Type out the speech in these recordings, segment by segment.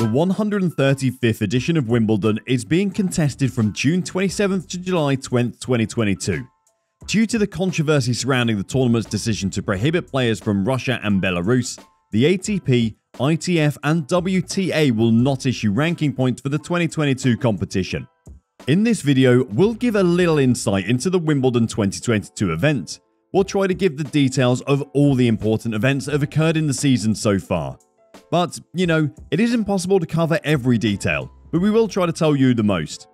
The 135th edition of Wimbledon is being contested from June 27th to July 20th, 2022. Due to the controversy surrounding the tournament's decision to prohibit players from Russia and Belarus, the ATP, ITF, and WTA will not issue ranking points for the 2022 competition. In this video, we'll give a little insight into the Wimbledon 2022 event. We'll try to give the details of all the important events that have occurred in the season so far. But, you know, it is impossible to cover every detail, but we will try to tell you the most.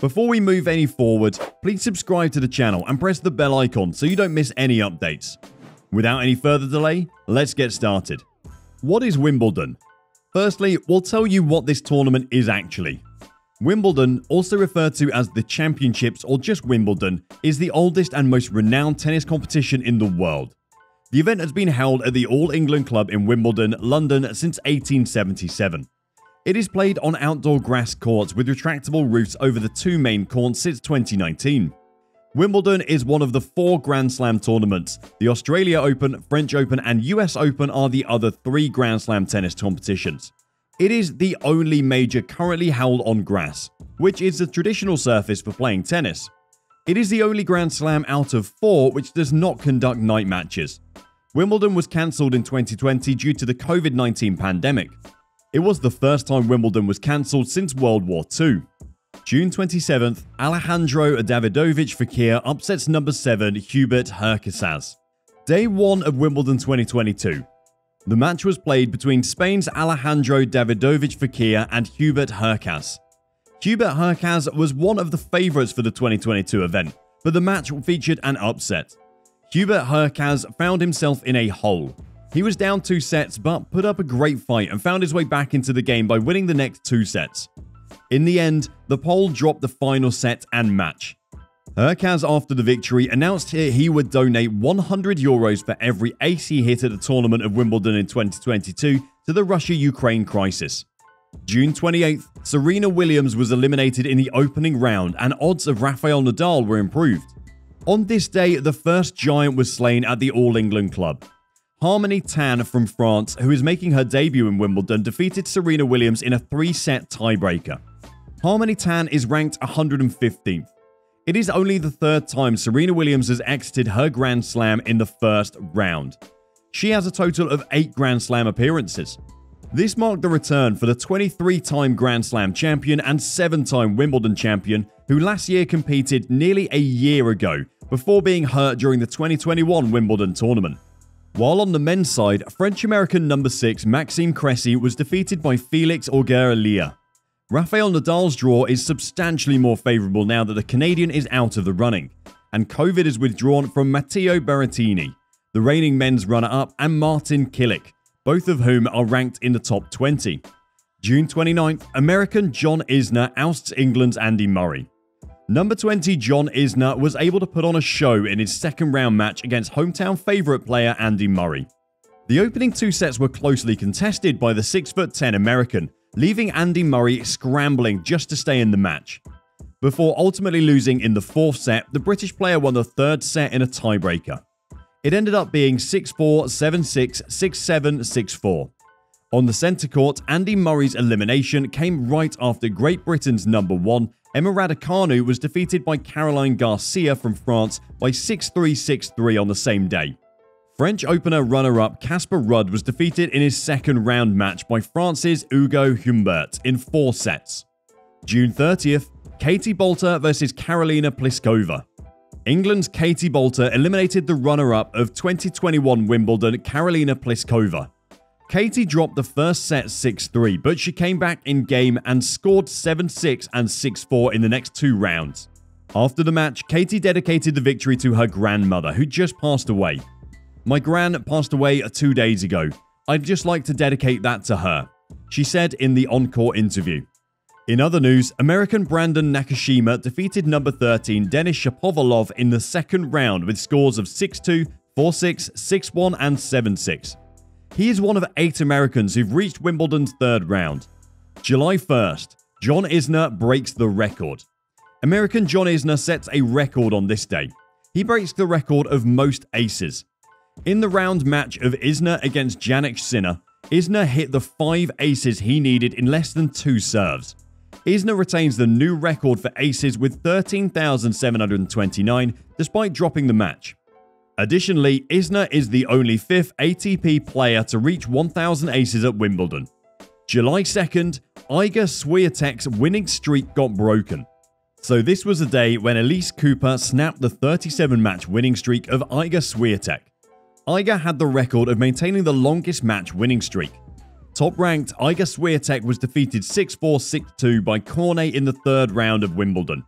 Before we move any forward, please subscribe to the channel and press the bell icon so you don't miss any updates. Without any further delay, let's get started. What is Wimbledon? Firstly, we'll tell you what this tournament is actually. Wimbledon, also referred to as the Championships or just Wimbledon, is the oldest and most renowned tennis competition in the world. The event has been held at the All England Club in Wimbledon, London since 1877. It is played on outdoor grass courts with retractable roofs over the two main courts since 2019. Wimbledon is one of the four Grand Slam tournaments. The Australia Open, French Open, and US Open are the other three Grand Slam tennis competitions. It is the only major currently held on grass, which is the traditional surface for playing tennis. It is the only Grand Slam out of four which does not conduct night matches. Wimbledon was cancelled in 2020 due to the COVID 19 pandemic. It was the first time Wimbledon was cancelled since World War II. June 27th, Alejandro Davidovich Fokina upsets number 7 Hubert Hurkacz. Day 1 of Wimbledon 2022. The match was played between Spain's Alejandro Davidovich Fokina and Hubert Hurkacz. Hubert Hurkacz was one of the favourites for the 2022 event, but the match featured an upset. Hubert Hurkacz found himself in a hole. He was down two sets but put up a great fight and found his way back into the game by winning the next two sets. In the end, the Pole dropped the final set and match. Hurkacz, after the victory, announced here he would donate 100 euros for every ace he hit at the tournament of Wimbledon in 2022 to the Russia Ukraine crisis. June 28th, Serena Williams was eliminated in the opening round and odds of Rafael Nadal were improved. On this day, the first giant was slain at the All England Club. Harmony Tan from France, who is making her debut in Wimbledon, defeated Serena Williams in a three set tiebreaker. Harmony Tan is ranked 115th. It is only the third time Serena Williams has exited her Grand Slam in the first round. She has a total of 8 Grand Slam appearances. This marked the return for the 23 time Grand Slam champion and 7 time Wimbledon champion, who last year competed nearly a year ago before being hurt during the 2021 Wimbledon tournament. While on the men's side, French American number 6 Maxime Cressy was defeated by Felix Auger-Aliassime. Rafael Nadal's draw is substantially more favourable now that the Canadian is out of the running, and COVID is withdrawn from Matteo Berrettini, the reigning men's runner up, and Martin Cilic, both of whom are ranked in the top 20. June 29th, American John Isner ousts England's Andy Murray. Number 20 John Isner was able to put on a show in his second round match against hometown favourite player Andy Murray. The opening two sets were closely contested by the 6'10 American, leaving Andy Murray scrambling just to stay in the match. Before ultimately losing in the fourth set, the British player won the third set in a tiebreaker. It ended up being 6 4, 7 6, 6 7, 6 4. On the centre court, Andy Murray's elimination came right after Great Britain's number one, Emma Raducanu, was defeated by Caroline Garcia from France by 6 3, 6 3 on the same day. French opener runner up Casper Ruud was defeated in his second round match by France's Ugo Humbert in four sets. June 30th, Katie Boulter versus Karolina Pliskova. England's Katie Boulter eliminated the runner up of 2021 Wimbledon, Karolina Pliskova. Katie dropped the first set 6 3, but she came back in game and scored 7 6 and 6 4 in the next two rounds. After the match, Katie dedicated the victory to her grandmother, who just passed away. My gran passed away uh, two days ago. I'd just like to dedicate that to her, she said in the encore interview. In other news, American Brandon Nakashima defeated number 13 Denis Shapovalov in the second round with scores of 6 2, 4 6, 6 1, and 7 6. He is one of eight Americans who've reached Wimbledon's third round. July 1st, John Isner breaks the record. American John Isner sets a record on this day. He breaks the record of most aces. In the round match of Isner against Jannik Sinner, Isner hit the five aces he needed in less than two serves. Isner retains the new record for aces with 13,729 despite dropping the match. Additionally, Isner is the only fifth ATP player to reach 1,000 aces at Wimbledon. July 2nd, Iga Swiatek's winning streak got broken. So this was the day when Alizé Cornet snapped the 37-match winning streak of Iga Swiatek. Iga had the record of maintaining the longest match winning streak. Top-ranked Iga Swiatek was defeated 6-4, 6-2 by Cornet in the third round of Wimbledon.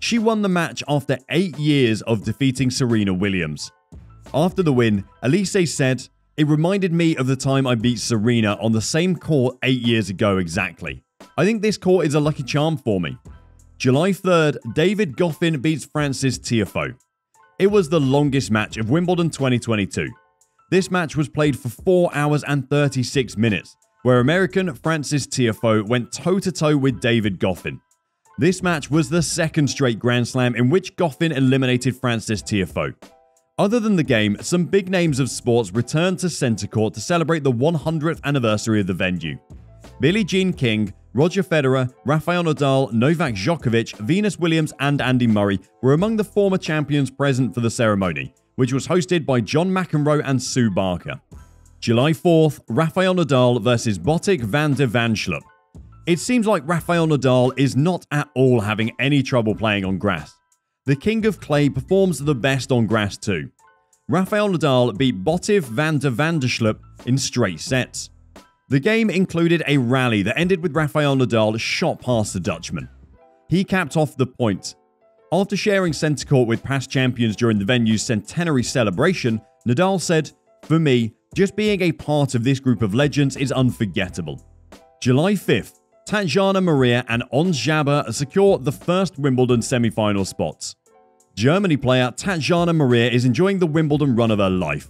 She won the match after 8 years of defeating Serena Williams. After the win, Alizé said, It reminded me of the time I beat Serena on the same court 8 years ago exactly. I think this court is a lucky charm for me. July 3rd, David Goffin beats Francis Tiafoe. It was the longest match of Wimbledon 2022. This match was played for 4 hours and 36 minutes, where American Francis Tiafoe went toe to toe with David Goffin. This match was the second straight Grand Slam in which Goffin eliminated Francis Tiafoe. Other than the game, some big names of sports returned to centre court to celebrate the 100th anniversary of the venue. Billie Jean King, Roger Federer, Rafael Nadal, Novak Djokovic, Venus Williams, and Andy Murray were among the former champions present for the ceremony, which was hosted by John McEnroe and Sue Barker. July 4th, Rafael Nadal versus Botic van de Zandschulp. It seems like Rafael Nadal is not at all having any trouble playing on grass. The King of Clay performs the best on grass too. Rafael Nadal beat Botic van de Zandschulp in straight sets. The game included a rally that ended with Rafael Nadal shot past the Dutchman. He capped off the point. After sharing centre court with past champions during the venue's centenary celebration, Nadal said, For me, just being a part of this group of legends is unforgettable. July 5th, Tatjana Maria and Ons Jabeur secure the first Wimbledon semi-final spots. Germany player Tatjana Maria is enjoying the Wimbledon run of her life.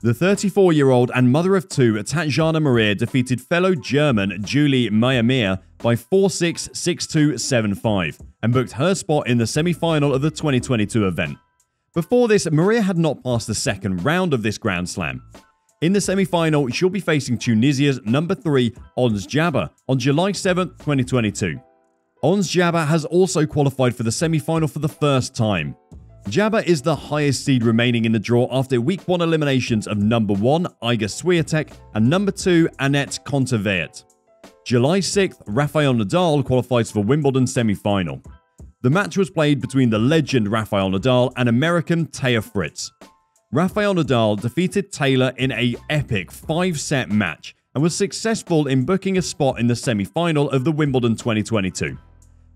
The 34-year-old and mother of two, Tatjana Maria defeated fellow German Julie Niemeier by 4-6, 6-2, 7-5 and booked her spot in the semi-final of the 2022 event. Before this, Maria had not passed the second round of this Grand Slam. In the semi-final, she'll be facing Tunisia's number 3, Ons Jabeur, on July 7, 2022. Ons Jabeur has also qualified for the semi-final for the first time. Jabeur is the highest seed remaining in the draw after week 1 eliminations of number 1 Iga Swiatek and number 2 Anett Kontaveit. July 6th, Rafael Nadal qualifies for Wimbledon semi-final. The match was played between the legend Rafael Nadal and American Taylor Fritz. Rafael Nadal defeated Taylor in a epic 5-set match and was successful in booking a spot in the semi-final of the Wimbledon 2022.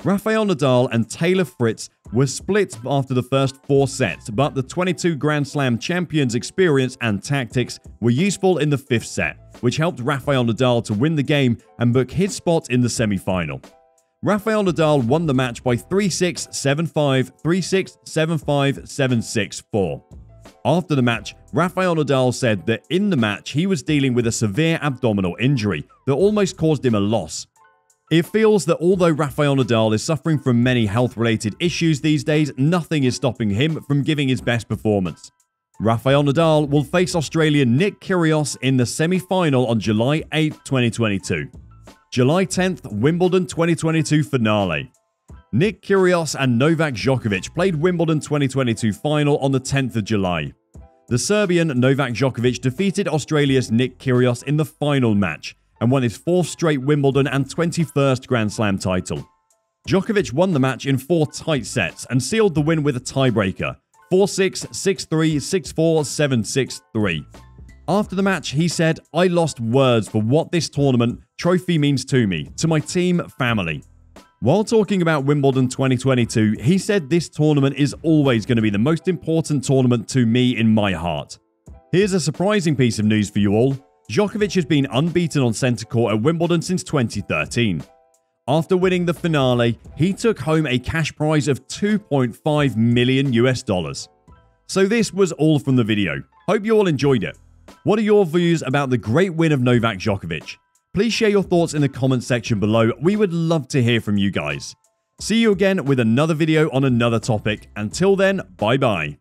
Rafael Nadal and Taylor Fritz were split after the first four sets, but the 22 Grand Slam champions' experience and tactics were useful in the fifth set, which helped Rafael Nadal to win the game and book his spot in the semi-final. Rafael Nadal won the match by 3-6, 7-5, 3-6, 7-5, 7-6, 4. After the match, Rafael Nadal said that in the match he was dealing with a severe abdominal injury that almost caused him a loss. It feels that although Rafael Nadal is suffering from many health related issues these days, nothing is stopping him from giving his best performance. Rafael Nadal will face Australian Nick Kyrgios in the semi final on July 8, 2022. July 10th, Wimbledon 2022 finale. Nick Kyrgios and Novak Djokovic played Wimbledon 2022 final on the 10th of July. The Serbian Novak Djokovic defeated Australia's Nick Kyrgios in the final match and won his fourth straight Wimbledon and 21st Grand Slam title. Djokovic won the match in four tight sets and sealed the win with a tiebreaker 4 6, 6 3, 6 4, 7 6 3. After the match, he said, I lost words for what this tournament trophy means to me, to my team, family. While talking about Wimbledon 2022, he said this tournament is always going to be the most important tournament to me in my heart. Here's a surprising piece of news for you all. Djokovic has been unbeaten on centre court at Wimbledon since 2013. After winning the finale, he took home a cash prize of 2.5 million US dollars. So this was all from the video. Hope you all enjoyed it. What are your views about the great win of Novak Djokovic? Please share your thoughts in the comment section below. We would love to hear from you guys. See you again with another video on another topic. Until then, bye bye.